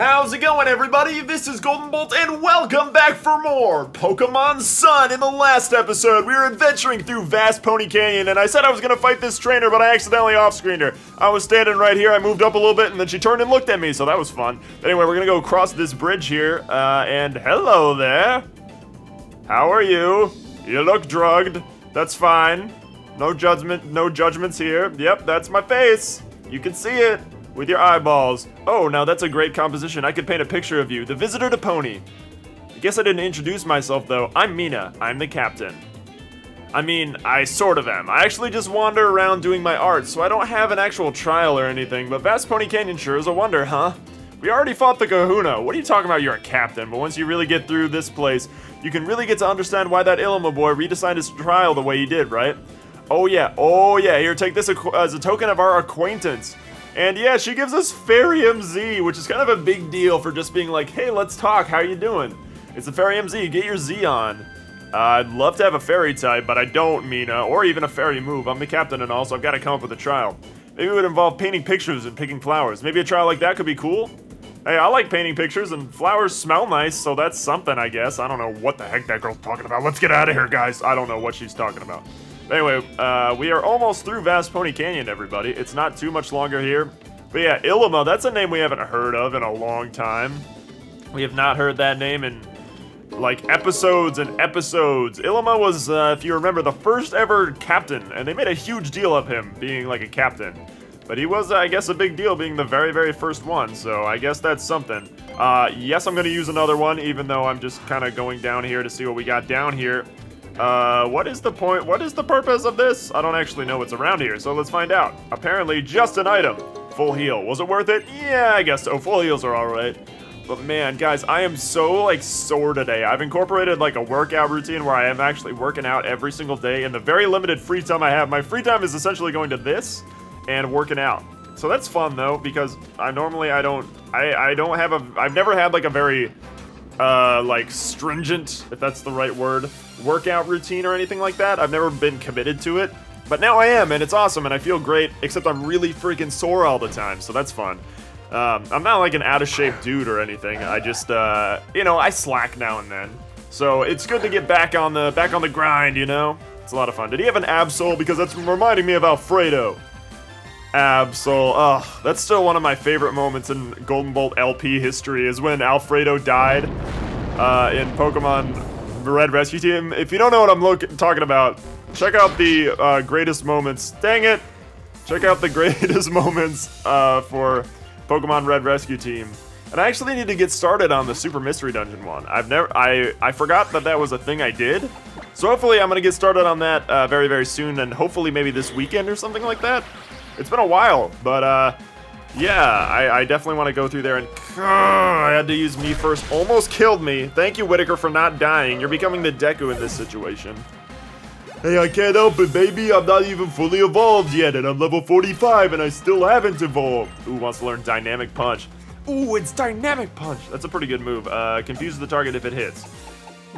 How's it going, everybody? This is Goldenbolt, and welcome back for more Pokemon Sun. In the last episode, we were adventuring through Vast Poni Canyon, and I said I was gonna fight this trainer, but I accidentally off-screened her. I was standing right here, I moved up a little bit, and then she turned and looked at me, so that was fun. Anyway, we're gonna go across this bridge here, uh, and hello there. How are you? You look drugged. That's fine. No judgment, no judgments here. Yep, that's my face. You can see it with your eyeballs. Oh, now that's a great composition. I could paint a picture of you. The visitor to Poni. I guess I didn't introduce myself though. I'm Mina. I'm the captain. I mean, I sort of am. I actually just wander around doing my art, so I don't have an actual trial or anything, but Vast Poni Canyon sure is a wonder, huh? We already fought the kahuna. What are you talking about? You're a captain. But once you really get through this place, you can really get to understand why that Ilima boy redesigned his trial the way he did, right? Oh yeah, oh yeah, here, take this as a token of our acquaintance. And yeah, she gives us Fairium Z, which is kind of a big deal for just being like, hey, let's talk, how you doing? It's a Fairium Z, get your Z on. Uh, I'd love to have a Fairy type, but I don't, Mina, or even a Fairy move. I'm the captain and all, so I've got to come up with a trial. Maybe it would involve painting pictures and picking flowers. Maybe a trial like that could be cool? Hey, I like painting pictures, and flowers smell nice, so that's something, I guess. I don't know what the heck that girl's talking about. Let's get out of here, guys. I don't know what she's talking about. Anyway, uh, we are almost through Vast Poni Canyon, everybody. It's not too much longer here. But yeah, Ilima, that's a name we haven't heard of in a long time. We have not heard that name in, like, episodes and episodes. Ilima was, uh, if you remember, the first ever captain, and they made a huge deal of him being, like, a captain. But he was, I guess, a big deal being the very, very first one, so I guess that's something. Uh, yes, I'm going to use another one, even though I'm just kind of going down here to see what we got down here. Uh, what is the point? What is the purpose of this? I don't actually know what's around here, so let's find out. Apparently, just an item. Full heal. Was it worth it? Yeah, I guess so. Full heals are alright. But man, guys, I am so, like, sore today. I've incorporated, like, a workout routine where I am actually working out every single day in the very limited free time I have. My free time is essentially going to this and working out. So that's fun, though, because I normally, I don't, I, I don't have a, I've never had, like, a very uh, like stringent, if that's the right word, workout routine or anything like that. I've never been committed to it, but now I am, and it's awesome, and I feel great, except I'm really freaking sore all the time, so that's fun. Um, I'm not like an out-of-shape dude or anything, I just, uh, you know, I slack now and then. So it's good to get back on the, back on the grind, you know? It's a lot of fun. Did he have an Absol? Because that's reminding me of Alfredo. Absol. That's still one of my favorite moments in GoldenboltLP history is when Alfredo died uh, in Pokemon Red Rescue Team. If you don't know what I'm talking about, check out the uh, greatest moments. Dang it! Check out the greatest moments uh, for Pokemon Red Rescue Team. And I actually need to get started on the Super Mystery Dungeon one. I've never, I, I forgot that that was a thing I did. So hopefully I'm gonna get started on that uh, very, very soon, and hopefully maybe this weekend or something like that. It's been a while, but uh, yeah, I, I definitely want to go through there and uh, I had to use me first. Almost killed me. Thank you, Whitaker, for not dying. You're becoming the Deku in this situation. Hey, I can't help it, baby. I'm not even fully evolved yet, and I'm level 45, and I still haven't evolved. Ooh, wants to learn Dynamic Punch. Ooh, it's Dynamic Punch. That's a pretty good move. Uh, confuse the target if it hits.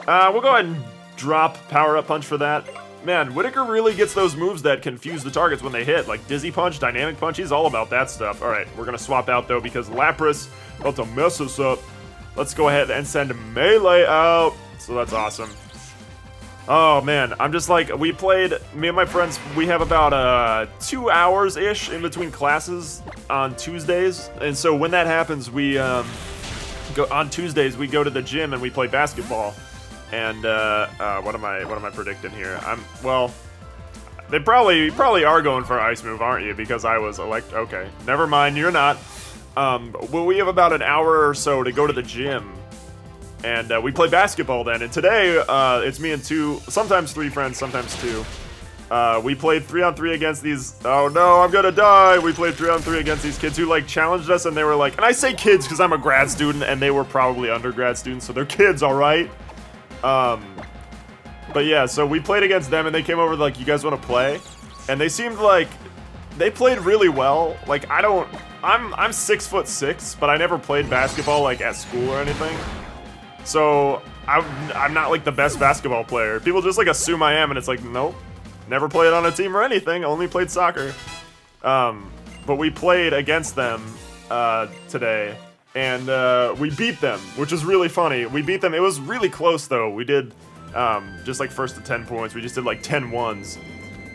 Uh, we'll go ahead and drop Power Up Punch for that. Man, Whitaker really gets those moves that confuse the targets when they hit, like Dizzy Punch, Dynamic Punch, he's all about that stuff. Alright, we're gonna swap out though because Lapras about to mess us up. Let's go ahead and send Melee out. So that's awesome. Oh man, I'm just like, we played, me and my friends, we have about uh, two hours-ish in between classes on Tuesdays. And so when that happens, we, um, go on Tuesdays, we go to the gym and we play basketball. And uh, uh, what am I what am I predicting here? I'm well. They probably probably are going for ice move, aren't you? Because I was elect. Okay, never mind. You're not. Um, well, we have about an hour or so to go to the gym, and uh, we play basketball then. And today, uh, it's me and two, sometimes three friends, sometimes two. Uh, we played three on three against these. Oh no, I'm gonna die. We played three on three against these kids who like challenged us, and they were like, and I say kids because I'm a grad student, and they were probably undergrad students, so they're kids, all right. Um, but yeah, so we played against them and they came over like, you guys want to play? And they seemed like they played really well. Like I don't, I'm I'm six foot six, but I never played basketball like at school or anything. So I'm I'm not like the best basketball player. People just like assume I am, and it's like nope, never played on a team or anything. Only played soccer. Um, but we played against them uh, today, and uh, we beat them, which was really funny. We beat them. It was really close though. We did um, just like first to 10 points. We just did like 10 ones,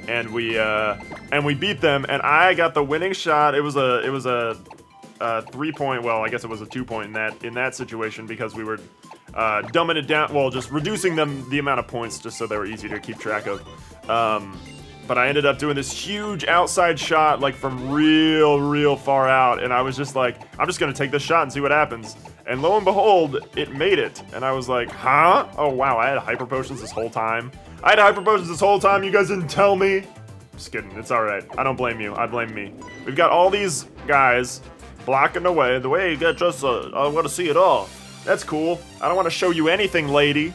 and we uh, and we beat them. And I got the winning shot. It was a it was a, a three point. Well, I guess it was a two point in that in that situation because we were uh, dumbing it down. Well, just reducing them the amount of points just so they were easy to keep track of. Um, but I ended up doing this huge outside shot, like from real, real far out, and I was just like, I'm just gonna take this shot and see what happens. And lo and behold, it made it. And I was like, huh? Oh wow, I had hyper potions this whole time. I had hyper potions this whole time, you guys didn't tell me. Just kidding, it's alright. I don't blame you, I blame me. We've got all these guys blocking the way. The way you get just, uh, I want to see it all. That's cool. I don't want to show you anything, lady.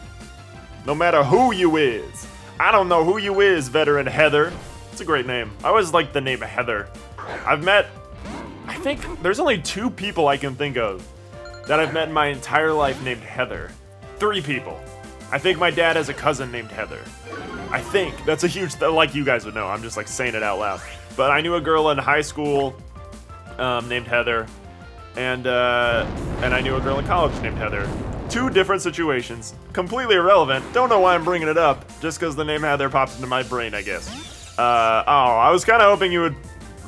No matter who you is. I don't know who you is, veteran Heather. It's a great name. I always like the name Heather. I've met, I think there's only two people I can think of that I've met in my entire life named Heather. Three people. I think my dad has a cousin named Heather. I think. That's a huge, like you guys would know. I'm just like saying it out loud. But I knew a girl in high school um, named Heather. And, uh, and I knew a girl in college named Heather. Two different situations, completely irrelevant. Don't know why I'm bringing it up, just because the name Heather popped into my brain, I guess. Uh, oh, I was kind of hoping you would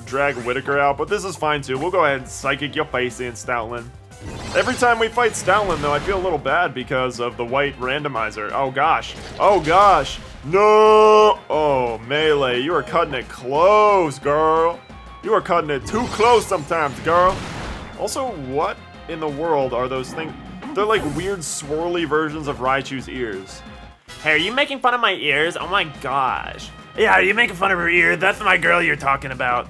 drag Whitaker out, but this is fine too. We'll go ahead and psychic your face in, Stoutland. Every time we fight Stoutland, though, I feel a little bad because of the white randomizer. Oh, gosh. Oh, gosh. No! Oh, Melee, you are cutting it close, girl. You are cutting it too close sometimes, girl. Also, what in the world are those things? They're like weird swirly versions of Raichu's ears. Hey, are you making fun of my ears? Oh my gosh. Yeah, are you making fun of her ear? That's my girl you're talking about.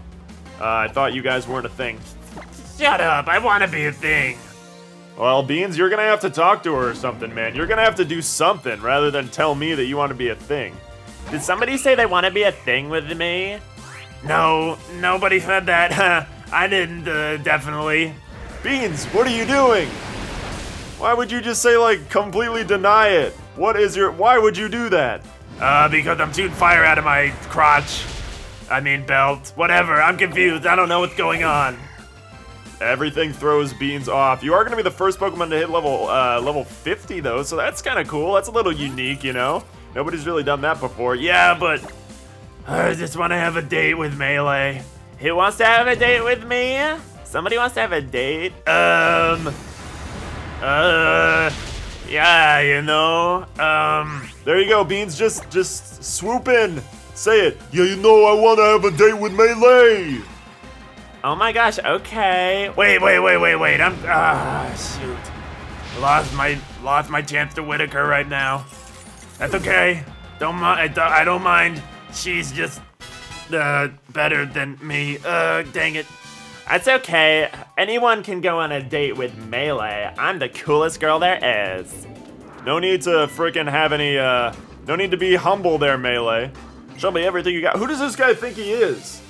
Uh, I thought you guys weren't a thing. Shut up, I want to be a thing. Well, Beans, you're gonna have to talk to her or something, man. You're gonna have to do something rather than tell me that you want to be a thing. Did somebody say they want to be a thing with me? No, nobody said that. I didn't, uh, definitely. Beans, what are you doing? Why would you just say, like, completely deny it? What is your- why would you do that? Uh, because I'm shooting fire out of my crotch. I mean belt. Whatever, I'm confused. I don't know what's going on. Everything throws Beans off. You are going to be the first Pokemon to hit level uh, level 50, though, so that's kind of cool. That's a little unique, you know? Nobody's really done that before. Yeah, but I just want to have a date with Melee. Who wants to have a date with me? Somebody wants to have a date? Um, uh, yeah, you know, um. There you go, Beans. Just, just swoop in. Say it. Yeah, you know I want to have a date with Melee. Oh my gosh, okay. Wait, wait, wait, wait, wait. I'm, ah, shoot. Lost my, lost my chance to Whitaker right now. That's okay. Don't mind, I don't mind. She's just, uh, better than me. Uh, dang it. That's okay. Anyone can go on a date with Melee. I'm the coolest girl there is. No need to freaking have any, uh, no need to be humble there, Melee. Show me everything you got. Who does this guy think he is?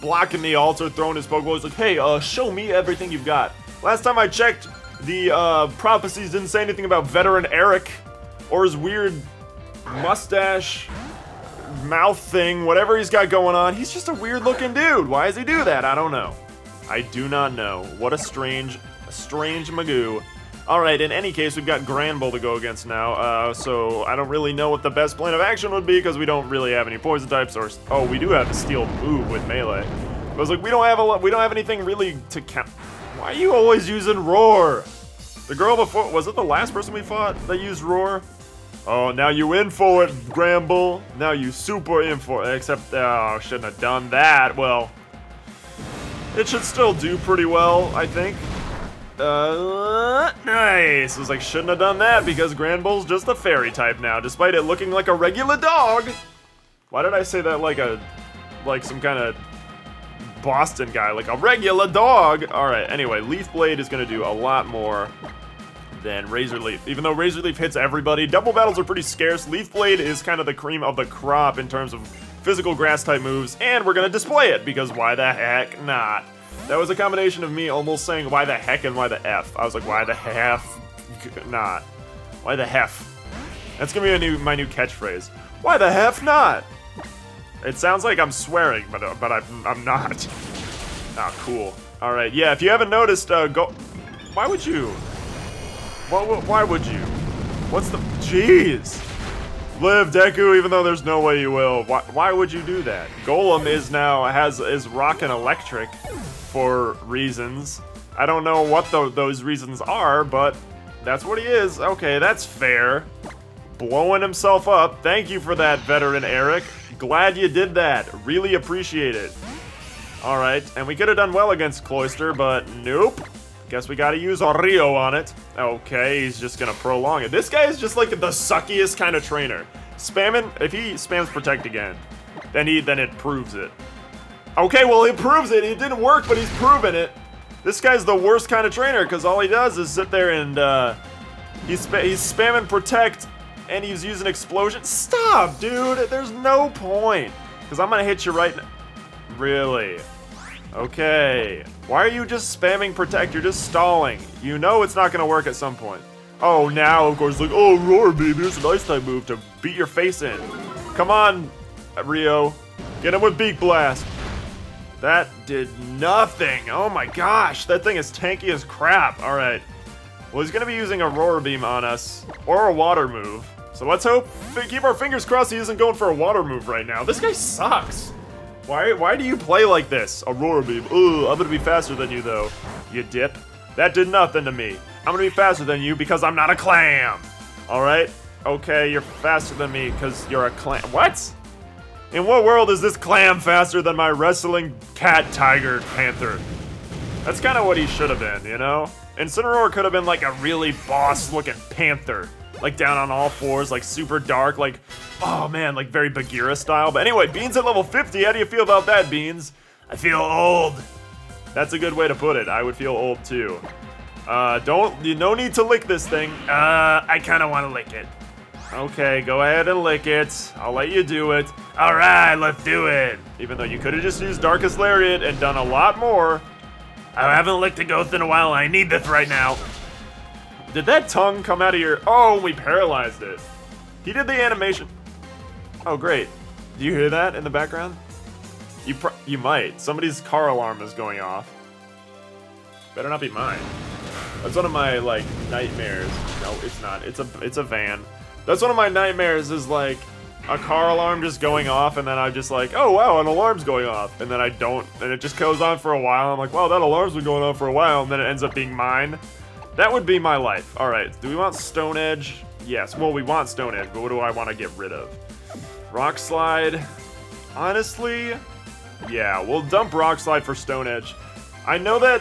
Blocking the altar, throwing his Pokeball. He's like, hey, uh, show me everything you've got. Last time I checked, the, uh, prophecies didn't say anything about veteran Eric or his weird mustache mouth thing, whatever he's got going on. He's just a weird looking dude. Why does he do that? I don't know. I do not know. What a strange, a strange Magoo. Alright, in any case, we've got Granbull to go against now, uh, so I don't really know what the best plan of action would be, because we don't really have any poison types, or, oh, we do have a steel move with melee. But I was like, we don't have a we don't have anything really to count. Why are you always using Roar? The girl before, was it the last person we fought that used Roar? Oh, now you in for it, Granbull. Now you super in for it, except, oh, shouldn't have done that. Well, it should still do pretty well, I think. Uh, nice. It was like, shouldn't have done that because Granbull's just a fairy type now, despite it looking like a regular dog. Why did I say that like a, like some kind of Boston guy, like a regular dog? All right, anyway, Leaf Blade is gonna do a lot more than Razor Leaf. Even though Razor Leaf hits everybody, double battles are pretty scarce. Leaf Blade is kind of the cream of the crop in terms of physical grass type moves, and we're gonna display it because why the heck not? That was a combination of me almost saying why the heck and why the F. I was like, why the hef not? Why the hef? That's gonna be a new my new catchphrase. Why the hef not? It sounds like I'm swearing, but uh, but I'm I'm not. Ah, cool. All right, yeah. If you haven't noticed, uh, go. Why would you? Why, why would you? What's the... Jeez! Live, Deku, even though there's no way you will. Why, why would you do that? Golem is now, has, is rocking electric for reasons. I don't know what the, those reasons are, but that's what he is. Okay, that's fair. Blowing himself up. Thank you for that, veteran Eric. Glad you did that. Really appreciate it. Alright, and we could have done well against Cloyster, but nope. Guess we gotta use Rio on it. Okay, he's just gonna prolong it. This guy is just like the suckiest kind of trainer. Spamming, if he spams Protect again, then he then it proves it. Okay, well he proves it. It didn't work, but he's proven it. This guy's the worst kind of trainer because all he does is sit there and uh, he's he's spamming Protect and he's using Explosion. Stop, dude. There's no point because I'm gonna hit you right now. Really? Okay. Why are you just spamming Protect? You're just stalling. You know it's not gonna work at some point. Oh, now, of course, like, oh, Roar, baby, it's a nice type move to beat your face in. Come on, Rio. Get him with Beak Blast. That did nothing. Oh my gosh, that thing is tanky as crap. All right. Well, he's gonna be using Aurora Beam on us, or a Water move. So let's hope, keep our fingers crossed he isn't going for a Water move right now. This guy sucks. Why, why do you play like this? Aurora Beam. Ooh, I'm gonna be faster than you though. You dip. That did nothing to me. I'm gonna be faster than you because I'm not a clam. Alright? Okay, you're faster than me because you're a clam. What? In what world is this clam faster than my wrestling cat, tiger, panther? That's kind of what he should have been, you know? Incineroar could have been like a really boss-looking panther. Like down on all fours, like super dark, like, oh man, like very Bagheera style. But anyway, Beans at level 50, how do you feel about that, Beans? I feel old. That's a good way to put it. I would feel old too. Uh, don't, you no need to lick this thing. Uh, I kind of want to lick it. Okay, go ahead and lick it. I'll let you do it. All right, let's do it. Even though you could have just used Darkest Lariat and done a lot more. I haven't licked a ghost in a while, I need this right now. Did that tongue come out of your... Oh, we paralyzed it. He did the animation. Oh, great. Do you hear that in the background? You you might. Somebody's car alarm is going off. Better not be mine. That's one of my, like, nightmares. No, it's not. It's a, it's a van. That's one of my nightmares is, like, a car alarm just going off, and then I'm just like, oh, wow, an alarm's going off. And then I don't, and it just goes on for a while. I'm like, wow, that alarm's been going on for a while, and then it ends up being mine. That would be my life. All right, do we want Stone Edge? Yes, well, we want Stone Edge, but what do I want to get rid of? Rock Slide? Honestly, yeah, we'll dump Rock Slide for Stone Edge. I know that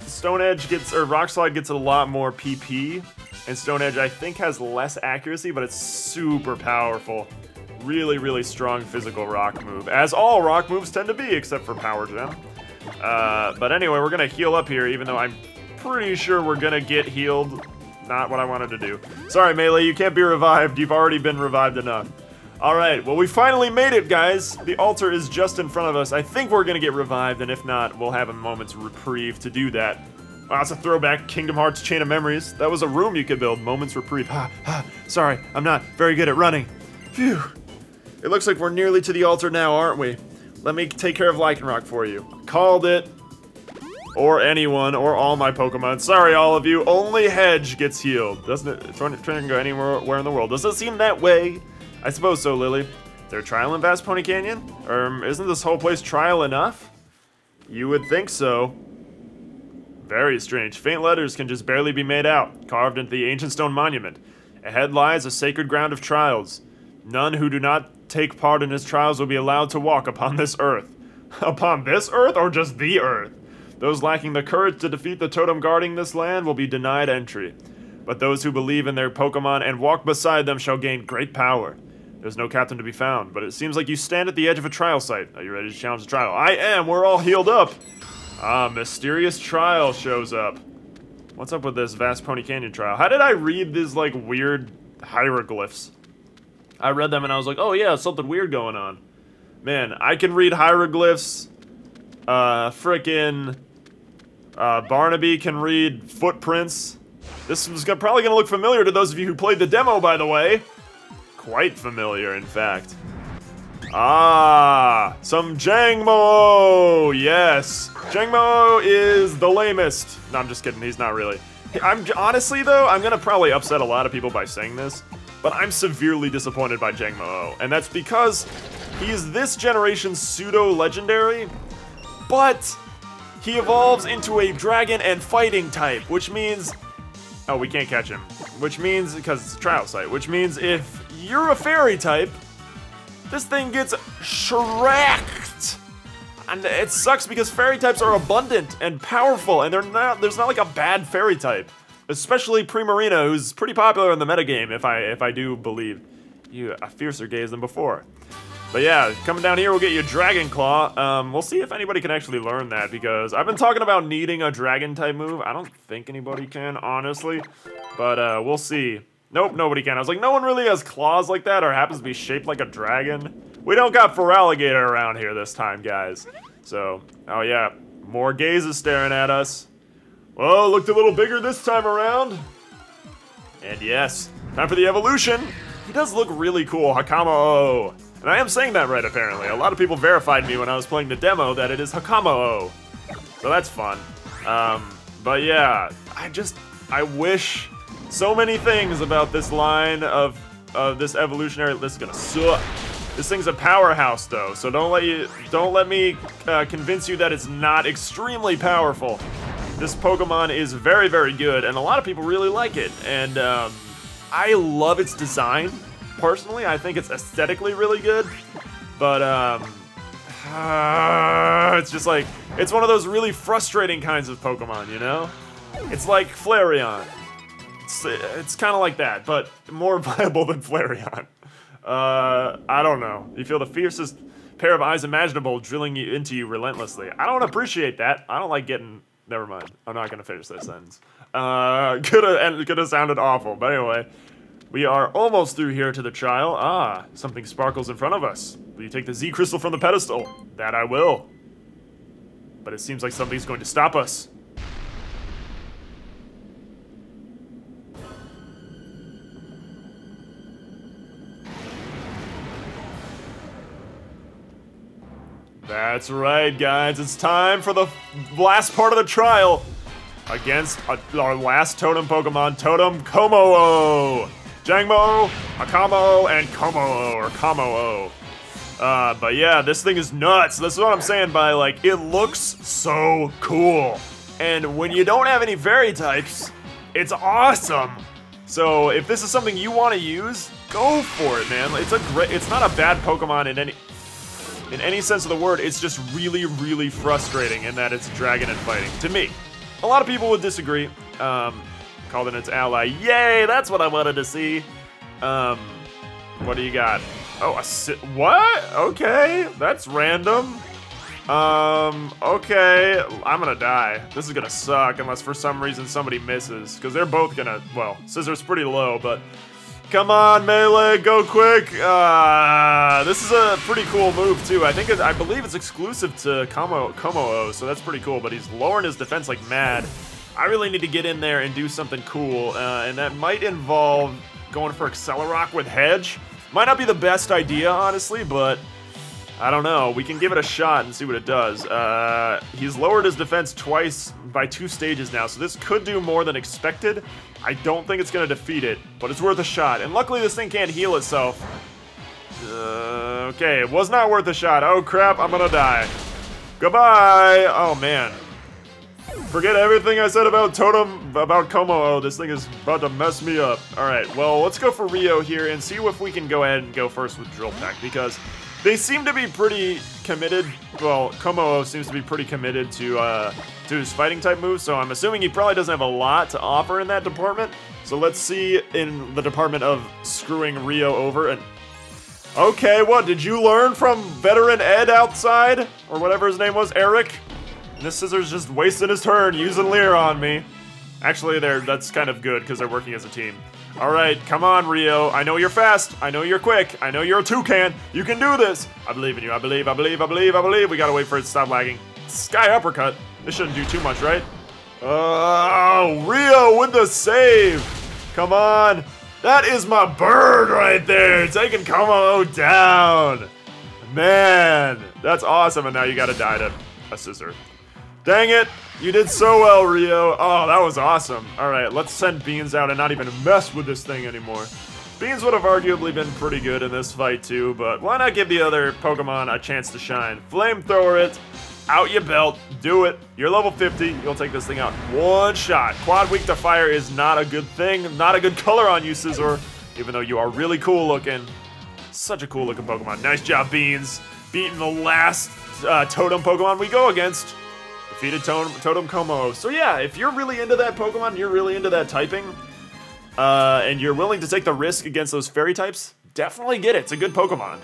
Stone Edge gets, or Rock Slide gets a lot more PP, and Stone Edge I think has less accuracy, but it's super powerful. Really, really strong physical rock move, as all rock moves tend to be, except for Power Gem. Uh, but anyway, we're gonna heal up here, even though I'm pretty sure we're gonna get healed. Not what I wanted to do. Sorry, Melee, you can't be revived. You've already been revived enough. Alright, well we finally made it, guys! The altar is just in front of us. I think we're gonna get revived, and if not, we'll have a moment's reprieve to do that. Wow, that's a throwback, Kingdom Hearts Chain of Memories. That was a room you could build, moment's reprieve. Ha, ha, sorry, I'm not very good at running. Phew. It looks like we're nearly to the altar now, aren't we? Let me take care of Lycanroc for you. Called it. Or anyone, or all my Pokemon. Sorry, all of you. Only Hedge gets healed. Doesn't it? Trying to go anywhere in the world. Does it seem that way? I suppose so, Lillie. Is there a trial in Vast Poni Canyon? Um, isn't this whole place trial enough? You would think so. Very strange. Faint letters can just barely be made out, carved into the ancient stone monument. Ahead lies a sacred ground of trials. None who do not take part in his trials will be allowed to walk upon this earth. upon this earth, or just the earth? Those lacking the courage to defeat the totem guarding this land will be denied entry. But those who believe in their Pokemon and walk beside them shall gain great power. There's no captain to be found, but it seems like you stand at the edge of a trial site. Are you ready to challenge the trial? I am! We're all healed up! Ah, mysterious trial shows up. What's up with this Vast Poni Canyon trial? How did I read these, like, weird hieroglyphs? I read them and I was like, oh yeah, something weird going on. Man, I can read hieroglyphs. Uh, frickin' uh, Barnaby can read footprints. This is probably gonna look familiar to those of you who played the demo, by the way. Quite familiar, in fact. Ah, some Jangmo! Yes! Jangmo is the lamest. No, I'm just kidding, he's not really. I'm honestly though, I'm gonna probably upset a lot of people by saying this, but I'm severely disappointed by Jangmo-O, and that's because he's this generation's pseudo-legendary, but he evolves into a dragon and fighting type, which means... Oh, we can't catch him. Which means, because it's a trial site, which means if you're a fairy type, this thing gets shreked. And it sucks because fairy types are abundant and powerful, and they're not, there's not like a bad fairy type. Especially Primarina, who's pretty popular in the metagame, if I if I do believe. You a fiercer gaze than before. But yeah, coming down here, we'll get you Dragon Claw. Um, we'll see if anybody can actually learn that, because I've been talking about needing a Dragon-type move. I don't think anybody can, honestly. But uh, we'll see. Nope, nobody can. I was like, no one really has claws like that or happens to be shaped like a dragon. We don't got Feraligatr around here this time, guys. So, oh yeah, more gazes staring at us. Well, looked a little bigger this time around. And yes, time for the evolution. He does look really cool, Hakamo-O. And I am saying that right, apparently. A lot of people verified me when I was playing the demo that it is Hakamo-O. So that's fun. Um, but yeah, I just, I wish so many things about this line of, of this evolutionary, this is gonna suck. This thing's a powerhouse though, so don't let you, don't let me uh, convince you that it's not extremely powerful. This Pokemon is very, very good, and a lot of people really like it. And um, I love its design personally. I think it's aesthetically really good, but um, uh, it's just like it's one of those really frustrating kinds of Pokemon, you know? It's like Flareon. It's, it's kind of like that, but more viable than Flareon. Uh, I don't know. You feel the fiercest pair of eyes imaginable drilling you into you relentlessly. I don't appreciate that. I don't like getting. Never mind. I'm not gonna finish this sentence. Uh, could have could have sounded awful, but anyway. We are almost through here to the trial. Ah, something sparkles in front of us. Will you take the Z crystal from the pedestal? That I will. But it seems like something's going to stop us. That's right, guys. It's time for the last part of the trial against our last totem Pokemon, Totem Kommo-o. Jangmo, Akamo, and Komo or Kamo-o. Uh, but yeah, this thing is nuts. This is what I'm saying by like, it looks so cool. And when you don't have any fairy types, it's awesome. So if this is something you want to use, go for it, man. It's a great, it's not a bad Pokemon in any, in any sense of the word. It's just really, really frustrating in that it's dragon and fighting, to me. A lot of people would disagree. Um, called in its ally. Yay, that's what I wanted to see. Um, what do you got? Oh, a what? Okay, that's random. Um, okay, I'm gonna die. This is gonna suck unless for some reason somebody misses. Because they're both gonna, well, Scizor's pretty low, but come on, Melee, go quick. Uh, this is a pretty cool move, too. I think, it, I believe it's exclusive to Como, Kommo-o, so that's pretty cool, but he's lowering his defense like mad. I really need to get in there and do something cool, uh, and that might involve going for Accelerock with Hedge. Might not be the best idea, honestly, but I don't know. We can give it a shot and see what it does. Uh, he's lowered his defense twice by two stages now, so this could do more than expected. I don't think it's going to defeat it, but it's worth a shot. And luckily this thing can't heal itself. Uh, okay, it was not worth a shot. Oh crap, I'm going to die. Goodbye! Oh man, Forget everything I said about Totem, about Kommo-o. This thing is about to mess me up. Alright, well, let's go for Rio here and see if we can go ahead and go first with Drill Peck because they seem to be pretty committed. Well, Kommo-o seems to be pretty committed to, uh, to his fighting type moves, so I'm assuming he probably doesn't have a lot to offer in that department. So let's see in the department of screwing Rio over and Okay, what, did you learn from veteran Ed outside? Or whatever his name was, Eric? This Scizor's just wasting his turn using Leer on me. Actually, they're, that's kind of good because they're working as a team. All right, come on, Rio. I know you're fast. I know you're quick. I know you're a toucan. You can do this. I believe in you. I believe, I believe, I believe, I believe. We gotta wait for it to stop lagging. Sky uppercut. This shouldn't do too much, right? Oh, Rio with the save. Come on. That is my bird right there, taking Kommo-o down. Man, that's awesome. And now you gotta die to a Scizor. Dang it! You did so well, Rio. Oh, that was awesome. All right, let's send Beans out and not even mess with this thing anymore. Beans would have arguably been pretty good in this fight too, but why not give the other Pokemon a chance to shine? Flamethrower it, out your belt, do it. You're level 50, you'll take this thing out one shot. Quad weak to fire is not a good thing, not a good color on you, Scizor, even though you are really cool looking. Such a cool looking Pokemon. Nice job, Beans. Beating the last uh, Totem Pokemon we go against. Defeated Totem, Totem Como. So yeah, if you're really into that Pokemon, you're really into that typing, uh, and you're willing to take the risk against those fairy types, definitely get it. It's a good Pokemon.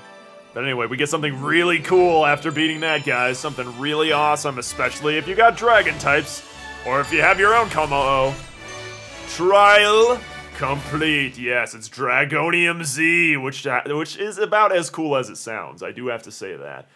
But anyway, we get something really cool after beating that, guys. Something really awesome, especially if you got dragon types, or if you have your own Como. Trial complete. Yes, it's Dragonium Z, which which is about as cool as it sounds. I do have to say that.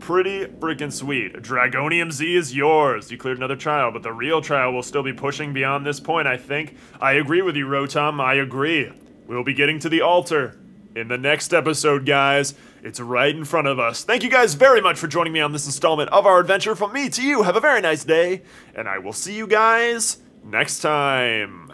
Pretty freaking sweet. Dragonium Z is yours. You cleared another trial, but the real trial will still be pushing beyond this point, I think. I agree with you, Rotom. I agree. We'll be getting to the altar in the next episode, guys. It's right in front of us. Thank you guys very much for joining me on this installment of our adventure. From me to you, have a very nice day, and I will see you guys next time.